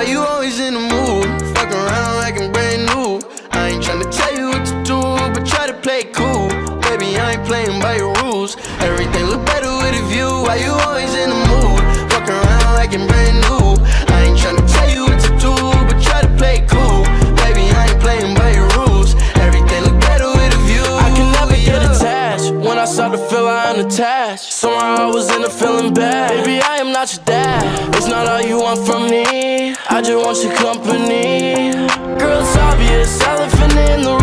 Why you always in the mood? Fuck around like I'm brand new. I ain't tryna tell you what to do, but try to play cool. Baby, I ain't playing by your rules. Everything look better with a view. Why you always in the mood? Fuck around like I'm brand new. I ain't tryna tell you what to do, but try to play cool. Baby, I ain't playing by your rules. Everything look better with a view. I can never get attached. When I start to feel I am attached. Somehow I was in a feeling bad. Baby, I am not your dad. It's not all you want from me. I just want your company. Girl, it's obvious, elephant in the room.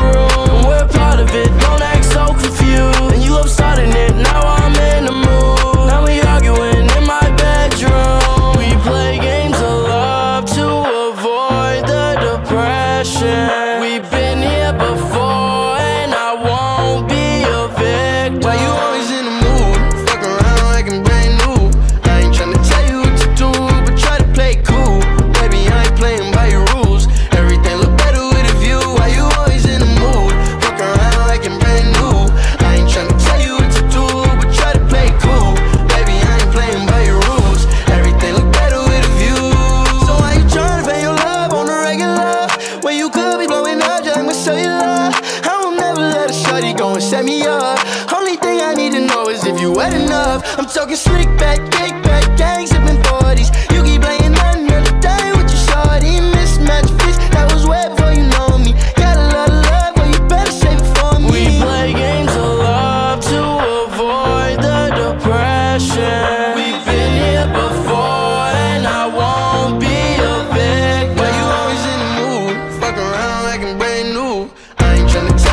And set me up. Only thing I need to know is if you wet enough. I'm talking slick back, kick back, gang sipping 40s. You keep playing another day with your shorty. Mismatch fish, that was way before you know me. Got a lot of love, but you better save it for me. We play games of love to avoid the depression. We've been here before, and I won't be a victim. Why you always in the mood? Fuck around like I'm brand new. I ain't tryna tell you